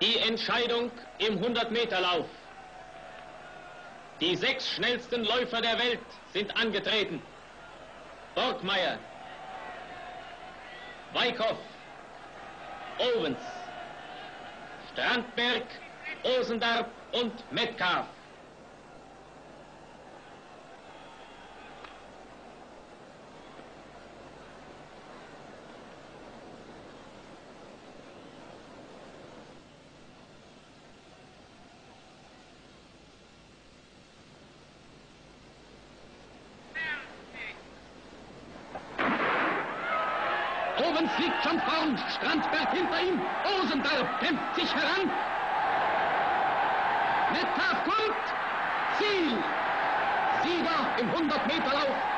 Die Entscheidung im 100-Meter-Lauf. Die sechs schnellsten Läufer der Welt sind angetreten. Borgmeier, Weikhoff, Owens, Strandberg, Osendarp und Metcalf. Owens liegt schon vorn, Strandberg hinter ihm, Osendarp kämpft sich heran. Metcalf kommt, Ziel! Sieger im 100-Meter-Lauf, Jesse Owens.